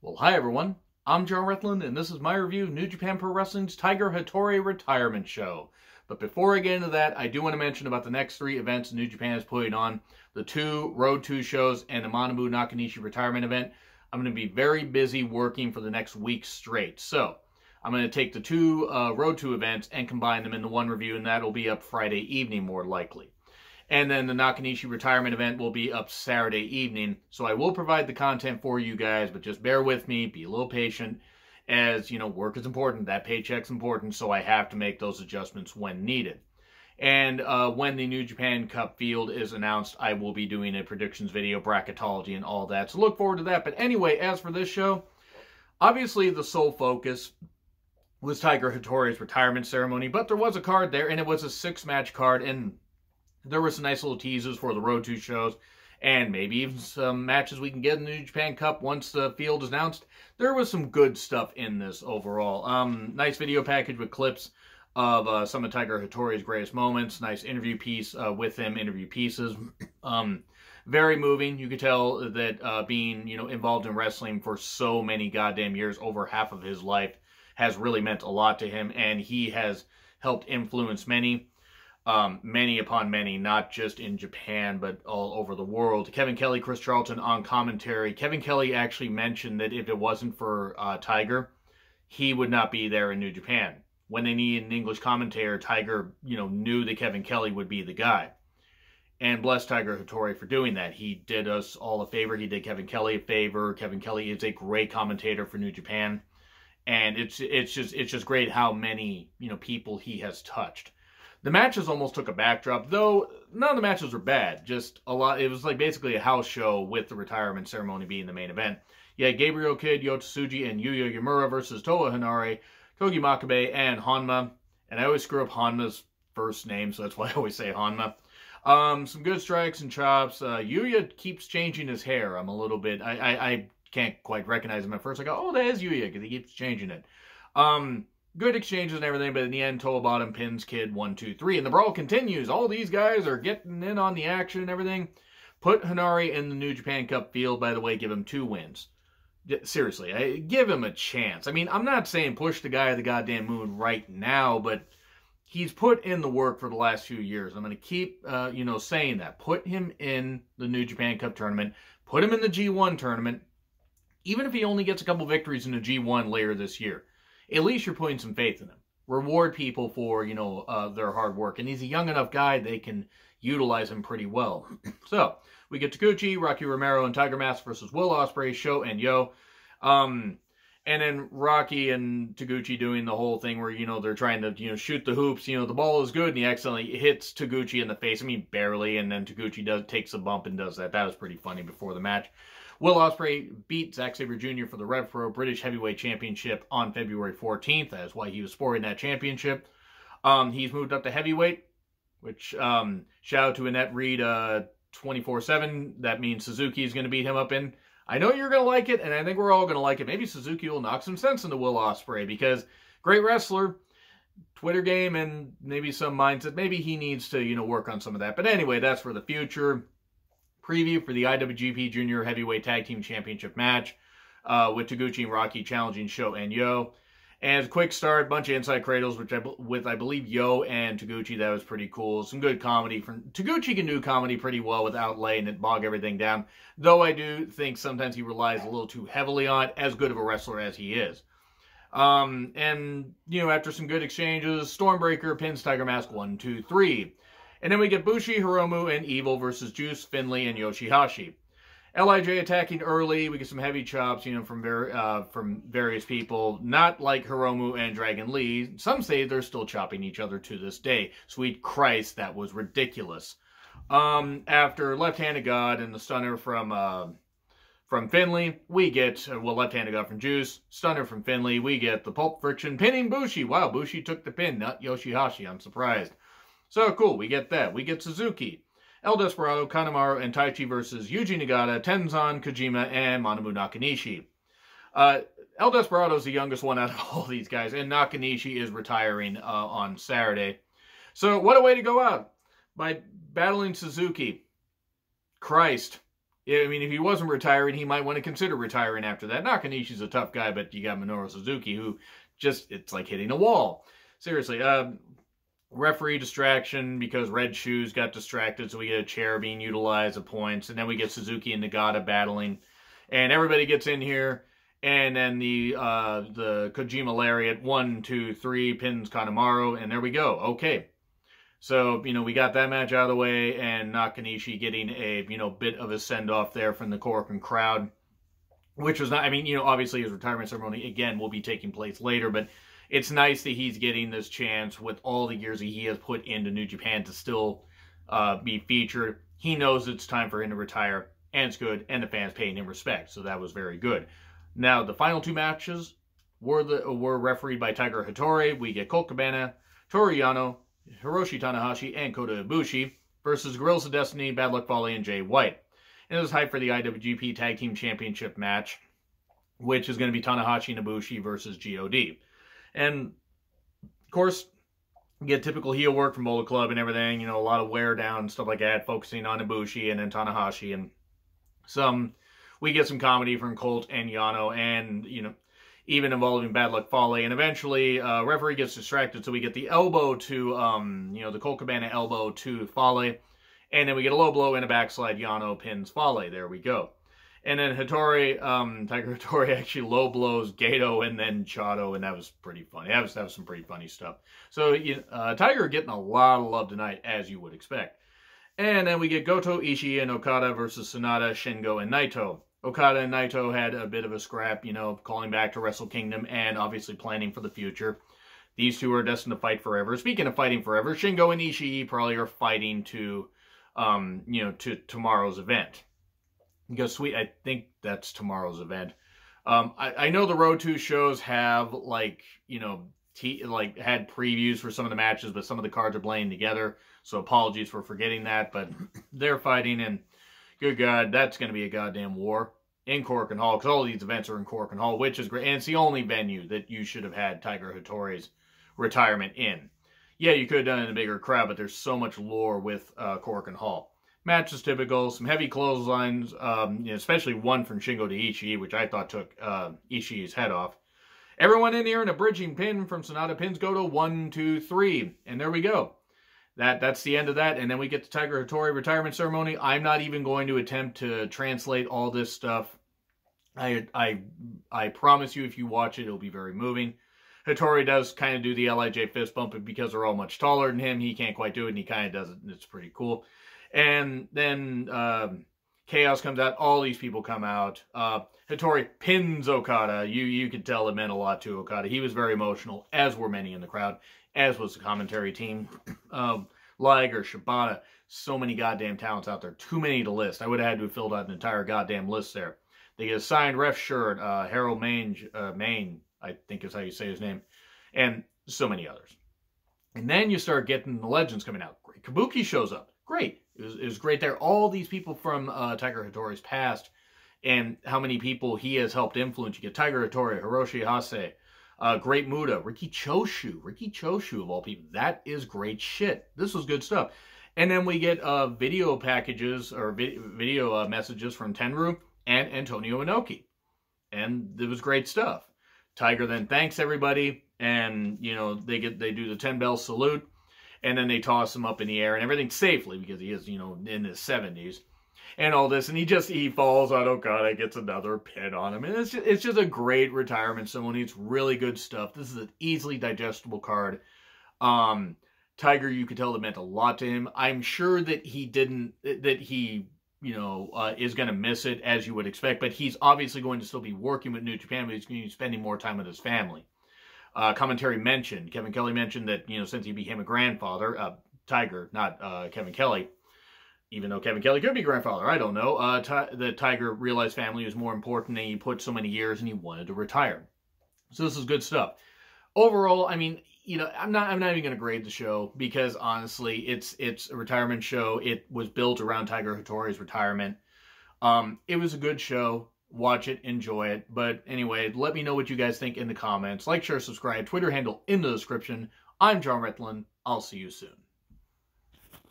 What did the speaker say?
Well, hi everyone. I'm Jonn Ritland, and this is my review of New Japan Pro Wrestling's Tiger Hattori Retirement Show. But before I get into that, I do want to mention about the next three events New Japan is putting on the two Road 2 shows and the Manabu Nakanishi retirement event. I'm going to be very busy working for the next week straight. So, I'm going to take the two uh, Road 2 events and combine them into one review, and that'll be up Friday evening more likely. And then the Nakanishi retirement event will be up Saturday evening. So I will provide the content for you guys, but just bear with me, be a little patient. As you know, work is important, that paycheck's important, so I have to make those adjustments when needed. And uh, when the New Japan Cup field is announced, I will be doing a predictions video, bracketology, and all that. So look forward to that. But anyway, as for this show, obviously the sole focus was Tiger Hattori's retirement ceremony, but there was a card there, and it was a six-match card, and there were some nice little teasers for the Road 2 shows and maybe even some matches we can get in the New Japan Cup once the field is announced. There was some good stuff in this overall. Um, nice video package with clips of uh, some of Tiger Hattori's greatest moments. Nice interview piece uh, with him, interview pieces. Um, very moving. You could tell that uh, being you know involved in wrestling for so many goddamn years, over half of his life, has really meant a lot to him, and he has helped influence many um, many upon many, not just in Japan, but all over the world. Kevin Kelly, Chris Charlton on commentary. Kevin Kelly actually mentioned that if it wasn't for uh, Tiger, he would not be there in New Japan. When they needed an English commentator, Tiger, you know, knew that Kevin Kelly would be the guy. And bless Tiger Hattori for doing that. He did us all a favor. He did Kevin Kelly a favor. Kevin Kelly is a great commentator for New Japan. And it's it's just it's just great how many, you know, people he has touched the matches almost took a backdrop, though none of the matches were bad. Just a lot. It was like basically a house show with the retirement ceremony being the main event. Yeah, Gabriel Kidd, Yota Tsuji, and Yuya Uemura versus Toa Henare, Togi Makabe, and Honma. And I always screw up Honma's first name, so that's why I always say Honma. Um, some good strikes and chops. Uh, Yuya keeps changing his hair. I'm a little bit. I, I, I can't quite recognize him at first. I go, oh, that is Yuya because he keeps changing it. Um, good exchanges and everything, but in the end, Toa Bottom pins Kidd 1, 2, 3. And the brawl continues. All these guys are getting in on the action and everything. Put Henare in the New Japan Cup field, by the way, give him two wins. Seriously, I, give him a chance. I mean, I'm not saying push the guy of the goddamn moon right now, but he's put in the work for the last few years. I'm going to keep, uh, you know, saying that. Put him in the New Japan Cup tournament. Put him in the G1 tournament. Even if he only gets a couple victories in the G1 later this year at least you're putting some faith in him. Reward people for, you know, uh, their hard work. And he's a young enough guy, they can utilize him pretty well. so, we get Taguchi, Rocky Romero, and Tiger Mask versus Will Ospreay, Sho, and Yo. Um, and then Rocky and Taguchi doing the whole thing where, you know, they're trying to, you know, shoot the hoops. You know, the ball is good, and he accidentally hits Taguchi in the face. I mean, barely, and then Taguchi does takes a bump and does that. That was pretty funny before the match. Will Ospreay beat Zack Sabre Jr. for the Rev Pro British Heavyweight Championship on February 14th. That is why he was sporting that championship. Um, he's moved up to heavyweight, which um, shout out to Annette Reed uh, 24-7. That means Suzuki is going to beat him up in. I know you're going to like it, and I think we're all going to like it. Maybe Suzuki will knock some sense into Will Ospreay because great wrestler, Twitter game, and maybe some mindset. Maybe he needs to, you know, work on some of that. But anyway, that's for the future preview for the IWGP Junior Heavyweight Tag Team Championship match uh, with Taguchi and Rocky challenging Sho and Yo. And quick start, bunch of inside cradles, which I with I believe Yo and Taguchi. That was pretty cool. Some good comedy from Taguchi can do comedy pretty well without laying it bog everything down. Though I do think sometimes he relies a little too heavily on it, as good of a wrestler as he is. Um, and you know, after some good exchanges, Stormbreaker pins Tiger Mask one, two, three. And then we get Bushi, Hiromu, and Evil versus Juice, Finlay, and Yoshihashi. Lij attacking early. We get some heavy chops, you know, from ver- uh, from various people. Not like Hiromu and Dragon Lee. Some say they're still chopping each other to this day. Sweet Christ, that was ridiculous. Um, after Left Handed God and the Stunner from uh, from Finlay, we get uh, well Left Handed God from Juice, Stunner from Finlay. We get the Pulp Friction pinning Bushi. Wow, Bushi took the pin, not Yoshihashi. I'm surprised. So cool, we get that. We get Suzuki. El Desperado, Kanemaru, and Taichi versus Yuji Nagata, Tenzan, Kojima, and Manabu Nakanishi. Uh, El Desperado is the youngest one out of all these guys, and Nakanishi is retiring uh, on Saturday. So what a way to go out by battling Suzuki. Christ, I mean, if he wasn't retiring, he might want to consider retiring after that. Nakanishi's a tough guy, but you got Minoru Suzuki, who just, it's like hitting a wall. Seriously, uh, referee distraction because Red Shoes got distracted, so we get a chair being utilized at points, and then we get Suzuki and Nagata battling, and everybody gets in here, and then the uh, the Kojima lariat one two three pins Kanemaru, and there we go. Okay, so you know we got that match out of the way, and Nakanishi getting a you know bit of a send off there from the Korakuen crowd, which was not. I mean, you know, obviously his retirement ceremony again will be taking place later, but it's nice that he's getting this chance with all the years that he has put into New Japan to still uh, be featured. He knows it's time for him to retire, and it's good, and the fans paying him respect, so that was very good. Now, the final two matches were the were refereed by Tiger Hattori. We get Colt Cabana, Toru Yano, Hiroshi Tanahashi, and Kota Ibushi versus Guerrillas of Destiny, Bad Luck Fale, and Jay White. And it was hype for the IWGP Tag Team Championship match, which is going to be Tanahashi and Ibushi versus GOD. And of course, you get typical heel work from Bullet Club and everything, you know, a lot of wear down and stuff like that, focusing on Ibushi and then Tanahashi and some we get some comedy from Colt and Yano and, you know, even involving Bad Luck Fale. And eventually, uh, referee gets distracted, so we get the elbow to, um, you know, the Colt Cabana elbow to Fale. And then we get a low blow and a backslide. Yano pins Fale. There we go. And then Hattori, um, Tiger Hattori actually low blows Gedo and then Jado, and that was pretty funny. That was, that was some pretty funny stuff. So uh, Tiger getting a lot of love tonight, as you would expect. And then we get Goto, Ishii, and Okada versus Sanada, Shingo, and Naito. Okada and Naito had a bit of a scrap, you know, calling back to Wrestle Kingdom and obviously planning for the future. These two are destined to fight forever. Speaking of fighting forever, Shingo and Ishii probably are fighting to, um, you know, to tomorrow's event because sweet i think that's tomorrow's event. Um, I, I, know the road to shows have like you know t- like had previews for some of the matches but some of the cards are playing together. So apologies for forgetting that but they're fighting and good god that's going to be a goddamn war in Korakuen Hall because all these events are in Korakuen Hall which is great and it's the only venue that you should have had tiger hattori's retirement in. Yeah you could have done it in a bigger crowd but there's so much lore with uh, and Hall Match is typical. Some heavy clotheslines, um, you know, especially one from Shingo to Ishii, which I thought took uh, Ishii's head off. Everyone in here in a bridging pin from Sanada Pins Goto one, two, three. And there we go. That That's the end of that. And then we get the Tiger Hattori retirement ceremony. I'm not even going to attempt to translate all this stuff. I, I, I promise you, if you watch it, it'll be very moving. Hattori does kind of do the LIJ fist bump, but because they're all much taller than him, he can't quite do it, and he kind of does it, and it's pretty cool. And then um, Chaos comes out. All these people come out. Uh, Hattori pins Okada. You you could tell it meant a lot to Okada. He was very emotional, as were many in the crowd, as was the commentary team. Um, Liger, Shibata, so many goddamn talents out there. Too many to list. I would have had to have filled out an entire goddamn list there. They get a signed ref shirt. Uh, Harold Mange, uh, Maine, I think is how you say his name, and so many others. And then you start getting the legends coming out. Great Kabuki shows up. Great. It was, it was great there. All these people from uh, Tiger Hattori's past and how many people he has helped influence. You get Tiger Hattori, Hiroshi Hase, uh, Great Muta, Riki Choshu, Riki Choshu of all people. That is great shit. This was good stuff. And then we get uh, video packages or vi video uh, messages from Tenryu and Antonio Inoki. And it was great stuff. Tiger then thanks everybody, and you know they get they do the ten bell salute and then they toss him up in the air and everything safely because he is, you know, in his 70s and all this. And he just, he falls on Okada, gets another pin on him. And it's just, it's just a great retirement ceremony. It's really good stuff. This is an easily digestible card. Um, Tiger, you could tell that meant a lot to him. I'm sure that he didn't, that he, you know, uh, is going to miss it as you would expect, but he's obviously going to still be working with New Japan, but he's going to be spending more time with his family uh, commentary mentioned, Kevin Kelly mentioned that, you know, since he became a grandfather, uh, Tiger, not uh, Kevin Kelly, even though Kevin Kelly could be grandfather, I don't know, uh, the Tiger realized family was more important and he put so many years and he wanted to retire. So this is good stuff. Overall, I mean, you know, I'm not I'm not even going to grade the show because honestly, it's it's a retirement show. It was built around Tiger Hattori's retirement. Um, it was a good show watch it, enjoy it. But anyway, let me know what you guys think in the comments. Like, share, subscribe, Twitter handle in the description. I'm Jonn Ritland. I'll see you soon.